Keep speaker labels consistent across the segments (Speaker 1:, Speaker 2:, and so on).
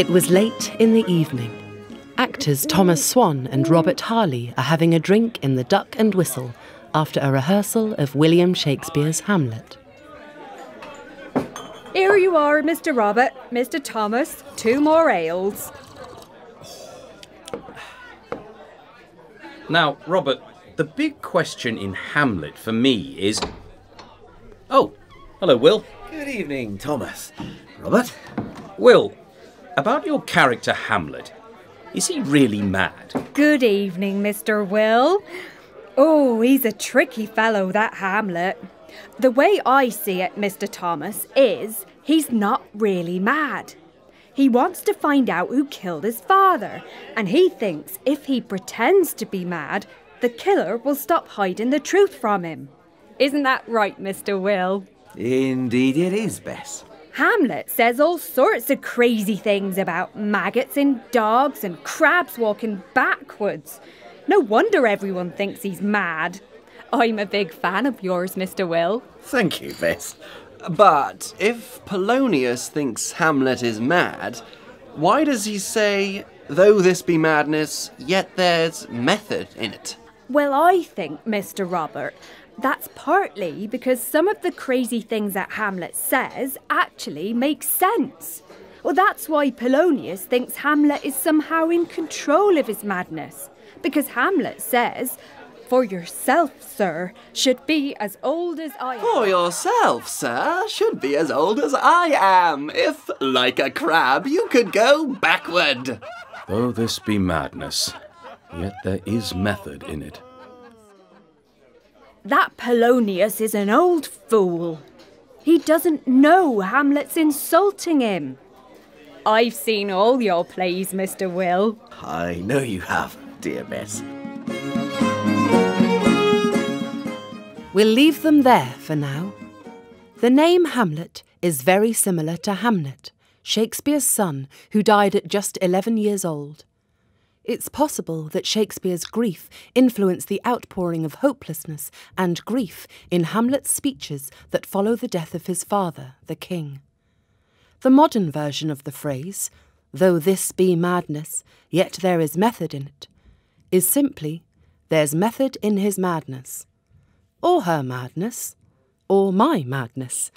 Speaker 1: It was late in the evening. Actors Thomas Swann and Robert Harley are having a drink in the Duck and Whistle after a rehearsal of William Shakespeare's Hamlet.
Speaker 2: Here you are, Mr. Robert, Mr. Thomas. Two more ales.
Speaker 3: Now, Robert, the big question in Hamlet for me is. Oh, hello, Will.
Speaker 4: Good evening, Thomas. Robert?
Speaker 3: Will, about your character Hamlet, is he really mad?
Speaker 2: Good evening, Mr. Will. Oh, he's a tricky fellow, that Hamlet. The way I see it, Mr. Thomas, is he's not really mad. He wants to find out who killed his father, and he thinks if he pretends to be mad, the killer will stop hiding the truth from him. Isn't that right, Mr. Will?
Speaker 4: Indeed, it is, Bess.
Speaker 2: Hamlet says all sorts of crazy things about maggots in dogs and crabs walking backwards. No wonder everyone thinks he's mad. I'm a big fan of yours, Mr. Will.
Speaker 4: Thank you, Bess. But if Polonius thinks Hamlet is mad, why does he say, though this be madness, yet there's method in it?
Speaker 2: Well, I think, Mr. Robert, that's partly because some of the crazy things that Hamlet says actually make sense. Well, that's why Polonius thinks Hamlet is somehow in control of his madness. Because Hamlet says, For yourself, sir, should be as old as I am.
Speaker 4: For yourself, sir, should be as old as I am, if, like a crab, you could go backward.
Speaker 3: Though this be madness, yet there is method in it.
Speaker 2: That Polonius is an old fool. He doesn't know Hamlet's insulting him. I've seen all your plays, Mr. Will.
Speaker 4: I know you have, dear Bess.
Speaker 1: We'll leave them there for now. The name Hamlet is very similar to Hamnet, Shakespeare's son, who died at just 11 years old. It's possible that Shakespeare's grief influenced the outpouring of hopelessness and grief in Hamlet's speeches that follow the death of his father, the king. The modern version of the phrase, though this be madness, yet there is method in it, is simply, there's method in his madness, or her madness, or my madness.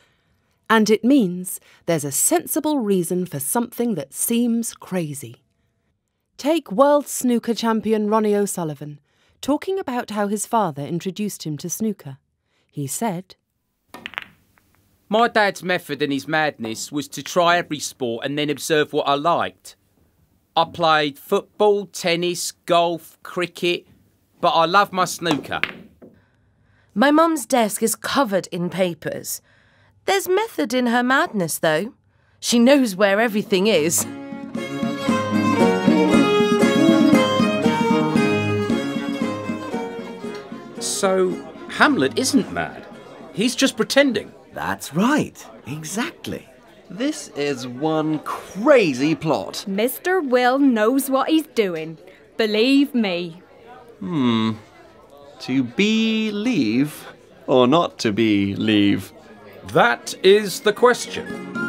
Speaker 1: And it means there's a sensible reason for something that seems crazy. Take world snooker champion Ronnie O'Sullivan, talking about how his father introduced him to snooker. He said,
Speaker 5: My dad's method in his madness was to try every sport and then observe what I liked. I played football, tennis, golf, cricket, but I love my snooker.
Speaker 6: My mum's desk is covered in papers. There's method in her madness, though. She knows where everything is.
Speaker 3: So, Hamlet isn't mad. He's just pretending.
Speaker 4: That's right, exactly. This is one crazy plot.
Speaker 2: Mr. Will knows what he's doing. Believe me.
Speaker 4: Hmm. To believe or not to believe?
Speaker 3: That is the question.